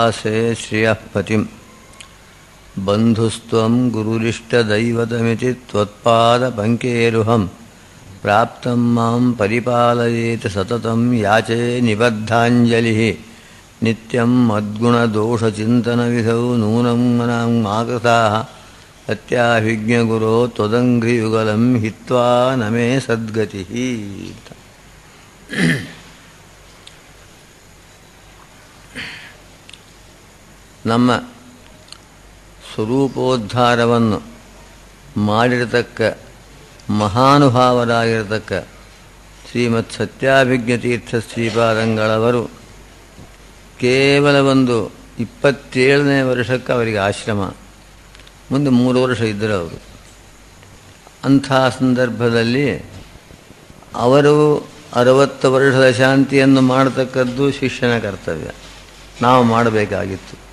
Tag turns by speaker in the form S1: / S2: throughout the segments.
S1: आसे श्रियः पतिं गुरुरिष्टदैवतमिति त्वत्पादपङ्केरुहं प्राप्तं माँ परिपालयेत् सततं याचे निबद्धाञ्जलिः। नित्यं मद्गुणदोषचिन्तनविधौ नूनं मनां माकृताः। अत्याभिज्ञगुरो त्वदङ्घ्रियुगलं हित्वा न मे सद्गतिः। ನಮ್ಮ ಸ್ವರೂಪೋದ್ಧಾರವನ್ನು ಮಾಡಿರತಕ್ಕ ಮಹಾನುಭಾವರಾಗಿರತಕ್ಕ ಶ್ರೀಮತ್ ಸತ್ಯಾಭಿಜ್ಞತೀರ್ಥ ಶ್ರೀಪಾದಂಗಳವರು ಕೇವಲ ಒಂದು ಇಪ್ಪತ್ತೇಳನೇ ವರ್ಷಕ್ಕೆ ಅವರಿಗೆ ಆಶ್ರಮ. ಮುಂದೆ ಮೂರು ವರ್ಷ ಇದ್ದರು ಅವರು. ಅಂಥ ಸಂದರ್ಭದಲ್ಲಿ ಅವರು ಅರವತ್ತು ವರ್ಷದ ಶಾಂತಿಯನ್ನು ಮಾಡತಕ್ಕದ್ದು ಶಿಷ್ಯನ ಕರ್ತವ್ಯ. ನಾವು ಮಾಡಬೇಕಾಗಿತ್ತು.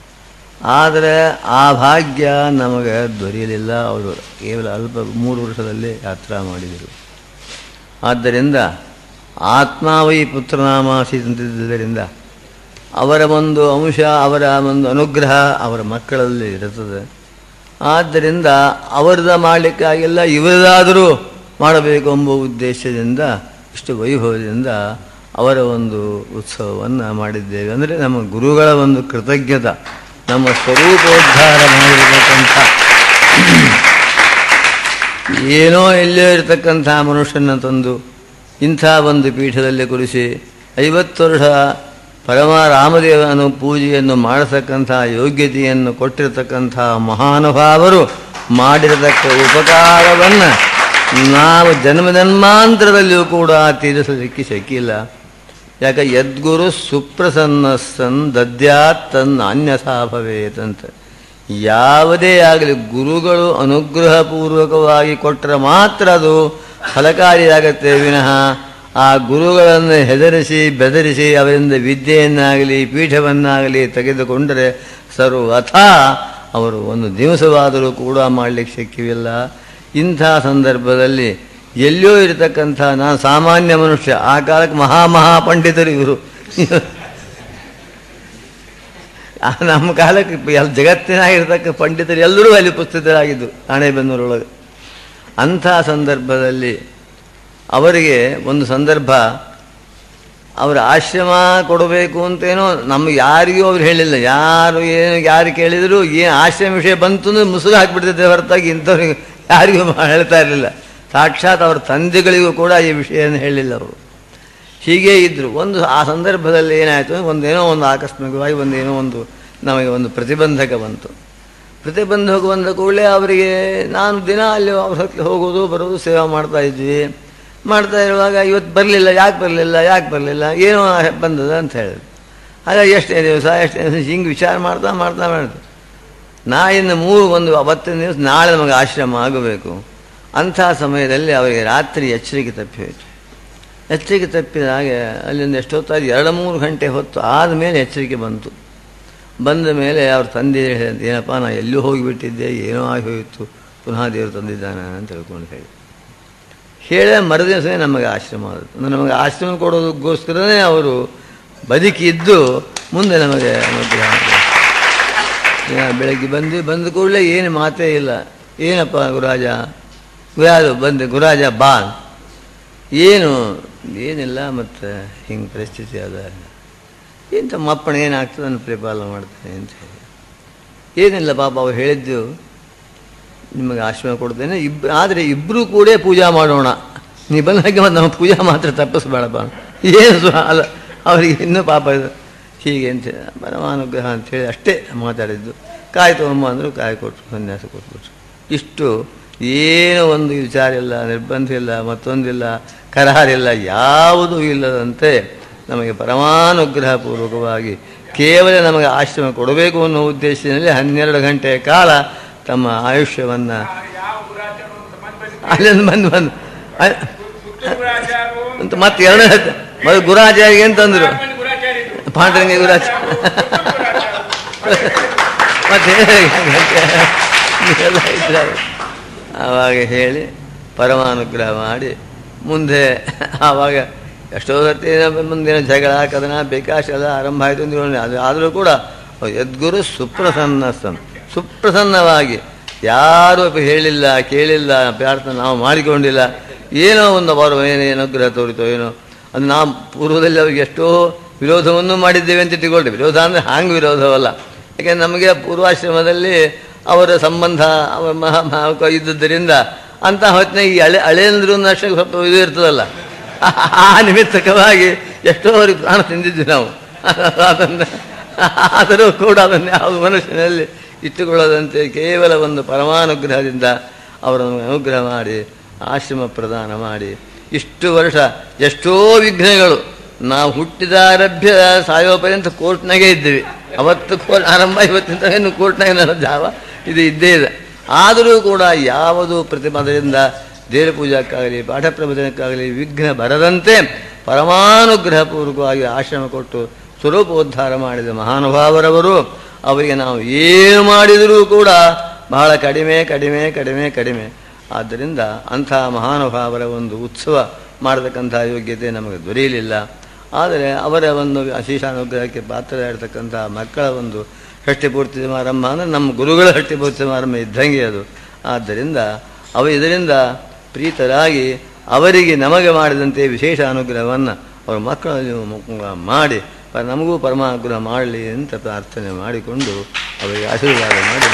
S1: ಆದರೆ ಆ ಭಾಗ್ಯ ನಮಗೆ ದೊರೆಯಲಿಲ್ಲ. ಅವರು ಕೇವಲ ಅಲ್ಪ ಮೂರು ವರ್ಷದಲ್ಲಿ ಯಾತ್ರಾ ಮಾಡಿದರು. ಆದ್ದರಿಂದ ಆತ್ಮಾವೈ ಪುತ್ರನಾಮಾಸಿ ಅಂತಿದ್ದರಿಂದ ಅವರ ಒಂದು ಅಂಶ, ಅವರ ಒಂದು ಅನುಗ್ರಹ ಅವರ ಮಕ್ಕಳಲ್ಲಿ ಇರುತ್ತದೆ. ಆದ್ದರಿಂದ ಅವರದ ಮಾಡಲಿಕ್ಕಾಗಿಲ್ಲ ಇವರದಾದರೂ ಮಾಡಬೇಕು ಎಂಬ ಉದ್ದೇಶದಿಂದ, ಇಷ್ಟು ವೈಭವದಿಂದ ಅವರ ಒಂದು ಉತ್ಸವವನ್ನು ಮಾಡಿದ್ದೇವೆ. ಅಂದರೆ ನಮ್ಮ ಗುರುಗಳ ಒಂದು ಕೃತಜ್ಞತ. ನಮ್ಮ ಸ್ವರೂಪೋದ್ಧಾರ ಮಾಡಿರತಕ್ಕಂಥ ಏನೋ ಎಲ್ಲೋ ಇರತಕ್ಕಂಥ ಮನುಷ್ಯನ ತಂದು ಇಂಥ ಒಂದು ಪೀಠದಲ್ಲಿ ಕುರಿಸಿ ಐವತ್ತು ವರ್ಷ ಪರಮ ರಾಮದೇವನ ಪೂಜೆಯನ್ನು ಮಾಡತಕ್ಕಂಥ ಯೋಗ್ಯತೆಯನ್ನು ಕೊಟ್ಟಿರತಕ್ಕಂಥ ಮಹಾನುಭಾವರು ಮಾಡಿರತಕ್ಕ ಉಪಕಾರವನ್ನು ನಾವು ಜನ್ಮ ಜನ್ಮಾಂತರದಲ್ಲಿಯೂ ಕೂಡ ತೀರಿಸಲಿಕ್ಕೆ ಶಕ್ಕಿಲ್ಲ ಯಾಕೆ ಯದ್ಗುರು ಸುಪ್ರಸನ್ನ ಸನ್ ದದ್ಯಾತ್ ತನ್ನ ಅನ್ಯಥಾ ಭವೇತಂತ ಯಾವುದೇ ಆಗಲಿ ಗುರುಗಳು ಅನುಗ್ರಹಪೂರ್ವಕವಾಗಿ ಕೊಟ್ಟರೆ ಮಾತ್ರ ಅದು ಫಲಕಾರಿಯಾಗತ್ತೆ ವಿನಃ ಆ ಗುರುಗಳನ್ನು ಹೆದರಿಸಿ ಬೆದರಿಸಿ ಅವರಿಂದ ವಿದ್ಯೆಯನ್ನಾಗಲಿ ಪೀಠವನ್ನಾಗಲಿ ತೆಗೆದುಕೊಂಡರೆ ಸರ್ವಥ ಅವರು ಒಂದು ದಿವಸವಾದರೂ ಕೂಡ ಮಾಡಲಿಕ್ಕೆ ಶಕ್ಯವಿಲ್ಲ. ಇಂಥ ಸಂದರ್ಭದಲ್ಲಿ ಎಲ್ಲೋ ಇರತಕ್ಕಂಥ ನಾನು ಸಾಮಾನ್ಯ ಮನುಷ್ಯ, ಆ ಕಾಲಕ್ಕೆ ಮಹಾ ಮಹಾ ಇವರು. ನಮ್ಮ ಕಾಲಕ್ಕೆ ಎಲ್ಲ ಜಗತ್ತಿನಾಗಿರ್ತಕ್ಕ ಪಂಡಿತರು ಎಲ್ಲರೂ ಅಲ್ಲಿ ಪುಸ್ತಕರಾಗಿದ್ದು ಆಣೆಬೆನ್ನೂರೊಳಗೆ. ಅಂಥ ಸಂದರ್ಭದಲ್ಲಿ ಅವರಿಗೆ ಒಂದು ಸಂದರ್ಭ, ಅವರ ಆಶ್ರಮ ಕೊಡಬೇಕು ಅಂತೇನೋ ನಮ್ಗೆ ಯಾರಿಗೂ ಅವ್ರು ಹೇಳಿಲ್ಲ. ಯಾರು ಏನು, ಯಾರು ಕೇಳಿದರೂ, ಏನು ಆಶ್ರಮ ವಿಷಯ ಬಂತು ಅಂದ್ರೆ ಮುಸುಗು ಹಾಕಿಬಿಡ್ತಿದ್ದೆ ಹೊರತಾಗಿ ಇಂಥವ್ರಿಗೆ ಯಾರಿಗೂ ಹೇಳ್ತಾ ಇರಲಿಲ್ಲ. ಸಾಕ್ಷಾತ್ ಅವರ ತಂದೆಗಳಿಗೂ ಕೂಡ ಈ ವಿಷಯವನ್ನು ಹೇಳಿಲ್ಲ ಅವರು. ಹೀಗೇ ಇದ್ದರು ಒಂದು ಆ ಸಂದರ್ಭದಲ್ಲಿ ಏನಾಯಿತು? ಒಂದೇನೋ ಒಂದು ಆಕಸ್ಮಿಕವಾಗಿ ಒಂದೇನೋ ಒಂದು ನಮಗೆ ಒಂದು ಪ್ರತಿಬಂಧಕ ಬಂತು. ಪ್ರತಿಬಂಧಕ ಬಂದ ಕೂಡಲೇ ಅವರಿಗೆ, ನಾನು ದಿನ ಅಲ್ಲಿ ಅವ್ರ ಹತ್ತಿರ ಹೋಗೋದು, ಬರೋದು, ಸೇವೆ ಮಾಡ್ತಾ ಇದ್ವಿ. ಮಾಡ್ತಾ ಇರುವಾಗ ಇವತ್ತು ಬರಲಿಲ್ಲ, ಯಾಕೆ ಬರಲಿಲ್ಲ ಯಾಕೆ ಬರಲಿಲ್ಲ, ಏನೋ ಬಂದದ ಅಂತ ಹೇಳಿದ್ರು. ಹಾಗಾಗಿ ಎಷ್ಟೇ ದಿವಸ ಎಷ್ಟೇ ದಿವಸ ಹಿಂಗೆ ವಿಚಾರ ಮಾಡ್ತಾ ಮಾಡ್ತಾ ಮಾಡಿದ್ರು ನಾ ಇನ್ನು ಮೂರು ಒಂದು, ಅವತ್ತಿನ ದಿವಸ ನಾಳೆ ನಮಗೆ ಆಶ್ರಮ ಆಗಬೇಕು. ಅಂಥ ಸಮಯದಲ್ಲಿ ಅವರಿಗೆ ರಾತ್ರಿ ಎಚ್ಚರಿಕೆ ತಪ್ಪಿ ಹೋಯಿತು. ಎಚ್ಚರಿಕೆ ತಪ್ಪಿದಾಗ ಅಲ್ಲಿಂದ ಎಷ್ಟೊತ್ತಾಗಿ ಎರಡು ಮೂರು ಗಂಟೆ ಹೊತ್ತು ಆದಮೇಲೆ ಎಚ್ಚರಿಕೆ ಬಂತು. ಬಂದ ಮೇಲೆ ಅವ್ರ ತಂದೆ ಹೇಳಿದಂತೆ, ಏನಪ್ಪ, ನಾ ಎಲ್ಲೂ ಹೋಗಿಬಿಟ್ಟಿದ್ದೆ, ಏನೋ ಆಗಿ ಹೋಯಿತು, ಪುನಃ ದೇವರು ತಂದಿದ್ದಾನೆ ಅಂತ ತಿಳ್ಕೊಂಡು ಹೇಳಿ. ಹೇಳ ಮರುದಿವಸನೇ ನಮಗೆ ಆಶ್ರಮ ಆದದ್ದು. ನಮಗೆ ಆಶ್ರಮ ಕೊಡೋದಕ್ಕೋಸ್ಕರನೇ ಅವರು ಬದುಕಿದ್ದು ಮುಂದೆ ನಮಗೆ ಬೆಳಗ್ಗೆ ಬಂದು, ಬಂದ ಕೂಡಲೇ ಏನು ಮಾತೇ ಇಲ್ಲ. ಏನಪ್ಪ ಗುರಾಜ ಯಾರು ಬಂದೆ ಗುರಾಜ ಬಾ ಏನು, ಏನಿಲ್ಲ ಮತ್ತು ಹಿಂಗೆ ಪರಿಸ್ಥಿತಿ ಅದ ಏನು ತಮ್ಮ ಅಪ್ಪಣ ಏನಾಗ್ತದೆ ನಾನು ಪರಿಪಾಲನೆ ಮಾಡ್ತೇನೆ ಅಂತ ಹೇಳಿ. ಏನಿಲ್ಲ ಪಾಪ, ಅವ್ರು ಹೇಳಿದ್ದು ನಿಮಗೆ ಆಶ್ರಮ ಕೊಡ್ತೇನೆ. ಇಬ್, ಆದರೆ ಇಬ್ಬರೂ ಕೂಡ ಪೂಜಾ ಮಾಡೋಣ. ನೀ ಬಂದಾಗೆ ಮತ್ತು ನಮ್ಮ ಪೂಜಾ ಮಾತ್ರ ತಪ್ಪಿಸ್ಬೇಡಪ್ಪ. ಏನು ಅಲ್ಲ, ಅವರಿಗೆ ಇನ್ನೂ ಪಾಪ ಇದು ಹೀಗೆ ಅಂತ ಪರಮಾನುಗ್ರಹ ಅಂಥೇಳಿ ಅಷ್ಟೇ ಮಾತಾಡಿದ್ದು. ಕಾಯಿ ತೊಗೊಂಬ ಅಂದರು ಕಾಯಿ ಕೊಟ್ಟರು ಸನ್ಯಾಸ ಕೊಟ್ಬಿಟ್ರು. ಇಷ್ಟು ಏನೂ ಒಂದು ವಿಚಾರ ಇಲ್ಲ, ನಿರ್ಬಂಧ ಇಲ್ಲ ಮತ್ತೊಂದಿಲ್ಲ ಕರಾರಿಲ್ಲ ಯಾವುದೂ ಇಲ್ಲದಂತೆ ನಮಗೆ ಪರಮಾನುಗ್ರಹ ಪೂರ್ವಕವಾಗಿ ಕೇವಲ ನಮಗೆ ಆಶ್ರಮ ಕೊಡಬೇಕು ಅನ್ನೋ ಉದ್ದೇಶದಲ್ಲಿ ಹನ್ನೆರಡು ಗಂಟೆ ಕಾಲ ತಮ್ಮ ಆಯುಷ್ಯವನ್ನು ಅಲ್ಲಿಂದ ಬಂದು ಬಂದು. ಅಂತ ಮತ್ತೆ ಎರಡನೇ ಮೊದಲು ಗುರಾಚಾರ್ಯ ಅಂತಂದ್ರು ಪಾಂಡ್ರಂಗ ಗುರಾಚಾರ್ಯ ಮತ್ತೆ ಆವಾಗ ಹೇಳಿ ಪರಮಾನುಗ್ರಹ ಮಾಡಿ ಮುಂದೆ ಆವಾಗ ಎಷ್ಟೋ ಸರ್ತಿ ಮುಂದಿನ ಜಗಳ, ಕದನ ಬೇಕಾಶ ಎಲ್ಲ ಆರಂಭ ಆಯಿತು ಅಂತ ಅದು ಆದರೂ ಕೂಡ ಯದ್ಗುರು ಸುಪ್ರಸನ್ನ ಸನ್ ಸುಪ್ರಸನ್ನವಾಗಿ ಯಾರೂ ಹೇಳಿಲ್ಲ, ಕೇಳಿಲ್ಲ, ಪ್ರಾರ್ಥನೆ ನಾವು ಮಾಡಿಕೊಂಡಿಲ್ಲ. ಏನೋ ಒಂದು ಅವರು ಏನೋ ಅನುಗ್ರಹ ತೋರಿತೋ ಏನೋ. ಅದು ನಾವು ಪೂರ್ವದಲ್ಲಿ ಅವ್ರಿಗೆ ಎಷ್ಟೋ ವಿರೋಧವನ್ನು ಮಾಡಿದ್ದೇವೆ ಅಂತ ತಿಳ್ಕೊಳ್ಳಿ ವಿರೋಧ ಅಂದರೆ ಹಾಂಗೆ ವಿರೋಧವಲ್ಲ. ಯಾಕೆಂದ್ರೆ ನಮಗೆ ಪೂರ್ವಾಶ್ರಮದಲ್ಲಿ ಅವರ ಸಂಬಂಧ, ಅವರ ಮಹಾ ಇದ್ದುದರಿಂದ ಅಂತ ಹೊತ್ತಿನಾಗ ಈ ಹಳೆ ಹಳೆಯಂದ್ರು ಅಷ್ಟೇ ಸ್ವಲ್ಪ ಇದು ಇರ್ತದಲ್ಲ. ಆ ನಿಮಿತ್ತಕವಾಗಿ ಎಷ್ಟೋ ಪ್ರಾಣ ತಿಂದಿದ್ವಿ ನಾವು. ಅದನ್ನು, ಆದರೂ ಕೂಡ ಅದನ್ನು ಯಾವ ಮನುಷ್ಯನಲ್ಲಿ ಇಟ್ಟುಕೊಳ್ಳದಂತೆ ಕೇವಲ ಒಂದು ಪರಮಾನುಗ್ರಹದಿಂದ ಅವರನ್ನು ಅನುಗ್ರಹ ಮಾಡಿ, ಆಶ್ರಮ ಪ್ರದಾನ ಮಾಡಿ. ಇಷ್ಟು ವರ್ಷ ಎಷ್ಟೋ ವಿಘ್ನಗಳು. ನಾವು ಹುಟ್ಟಿದಾರಭ್ಯ ಸಾಯೋ ಪರ್ಯಂತ ಕೋರ್ಟ್ನಾಗೆ ಇದ್ದೀವಿ. ಅವತ್ತು ಕೋರ್ಟ್, ಆರಂಭ, ಇವತ್ತಿನ ತನಕ ಇನ್ನು ಕೋರ್ಟ್ನಾಗೆ ಜಾವ. ಇದು ಇದ್ದೇ ಇದೆ. ಆದರೂ ಕೂಡ ಯಾವುದು ಪ್ರತಿಮಾದರಿಂದ ದೇವ ಪೂಜಕ್ಕಾಗಲಿ ಪಾಠ ಪ್ರವಚನಕ್ಕಾಗಲಿ ವಿಘ್ನ ಬರದಂತೆ ಪರಮಾನುಗ್ರಹಪೂರ್ವಕವಾಗಿ ಆಶ್ರಮ ಕೊಟ್ಟು ಸ್ವರೂಪೋದ್ಧಾರ ಮಾಡಿದ ಮಹಾನುಭಾವರವರು, ಅವರಿಗೆ ನಾವು ಏನು ಮಾಡಿದರೂ ಕೂಡ ಬಹಳ ಕಡಿಮೆ ಕಡಿಮೆ ಕಡಿಮೆ ಕಡಿಮೆ. ಆದ್ದರಿಂದ ಅಂಥ ಮಹಾನುಭಾವರ ಒಂದು ಉತ್ಸವ ಮಾಡತಕ್ಕಂಥ ಯೋಗ್ಯತೆ ನಮಗೆ ದೊರೆಯಲಿಲ್ಲ. ಆದರೆ ಅವರ ಒಂದು ಅಶೀಷಾನುಗ್ರಹಕ್ಕೆ ಪಾತ್ರರಾಗಿರ್ತಕ್ಕಂಥ ಮಕ್ಕಳ ಒಂದು ಷಷ್ಠಿಪೂರ್ತಿ ಸಮಾರಂಭ ಅಂದರೆ ನಮ್ಮ ಗುರುಗಳ ಷಷ್ಠಿಪೂರ್ತಿ ಸಮಾರಂಭ ಇದ್ದಂಗೆ ಅದು. ಆದ್ದರಿಂದ ಅವ ಇದರಿಂದ ಪ್ರೀತರಾಗಿ ಅವರಿಗೆ ನಮಗೆ ಮಾಡಿದಂತೆ ವಿಶೇಷ ಅನುಗ್ರಹವನ್ನು ಅವರ ಮಕ್ಕಳಲ್ಲಿ ಮಾಡಿ ನಮಗೂ ಪರಮಾನುಗ್ರಹ ಮಾಡಲಿ ಅಂತ ಪ್ರಾರ್ಥನೆ ಮಾಡಿಕೊಂಡು ಅವರಿಗೆ ಆಶೀರ್ವಾದ ಮಾಡಿ